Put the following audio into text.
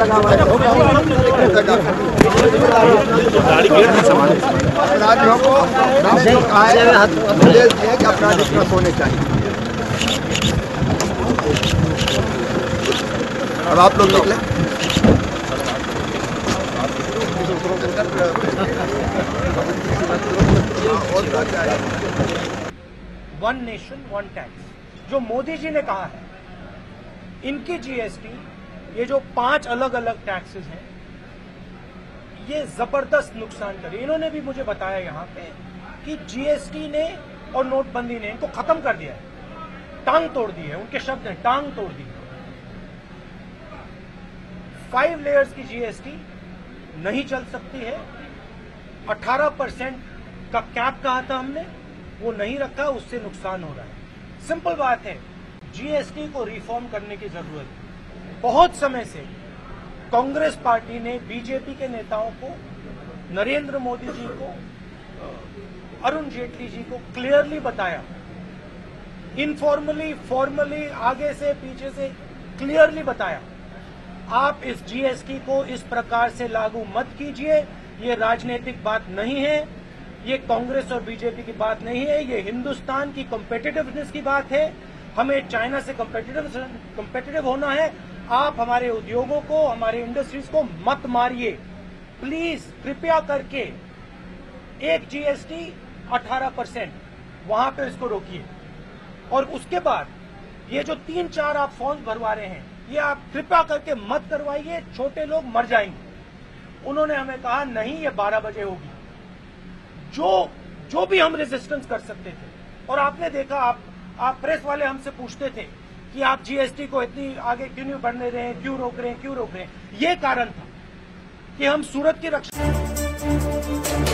लगा हुआ अपराधियों को दिए अपराधी होने चाहिए अब आप लोग निकले। वन नेशन वन टैक्स जो मोदी जी ने कहा है इनकी जीएसटी ये जो पाँच अलग अलग टैक्सेस हैं, ये ज़बरदस्त नुकसान करे। इन्होंने भी मुझे बताया यहाँ पे कि जीएसटी ने और नोटबंदी ने इनको खत्म कर दिया है। टांग तोड़ दी है, उनके शब्द हैं, टांग तोड़ दी फाइव लेयर्स की जीएसटी नहीं चल सकती है। 18 परसेंट का कैप कहा था हमने, वो नहीं रखा, उससे नुकसान हो रहा है। सिंपल बात है जीएसटी को रिफॉर्म करने की ज़रूरत है। बहुत समय से कांग्रेस पार्टी ने बीजेपी के नेताओं को, नरेंद्र मोदी जी को अरुण जेटली जी को क्लियरली बताया। इनफॉर्मली, फॉर्मली, आगे से, पीछे से क्लियरली बताया। आप इस जीएसटी को इस प्रकार से लागू मत कीजिए। ये राजनीतिक बात नहीं है। ये कांग्रेस और बीजेपी की बात नहीं है। ये हिंदुस्तान की कॉम्पिटिटिवनेस की बात है। हमें चाइना से कॉम्पिटिटिव कॉम्पिटिटिव होना है। आप हमारे उद्योगों को, हमारे इंडस्ट्रीज़ को मत मारिए। प्लीज़ कृपया करके एक जीएसटी 18 परसेंट वहाँ पे इसको रोकिए। और उसके बाद ये जो तीन चार आप फॉर्म भरवा रहे हैं, ये आप कृपया करके मत करवाइए, छोटे लोग मर जाएँगे। उन्होंने हमें कहा, नहीं, ये 12 बजे होगी। जो जो भी हम रेजिस्टेंस कर सकते थे, और आपने देखा, आप आप प्रेस वाले हमसे पूछते थे कि आप जीएसटी को इतनी आगे क्यों नहीं बढ़ने रहे हैं क्यों रोक रहे हैं, क्यों रोक रहे हैं? ये कारण था कि हम सूरत की रक्षा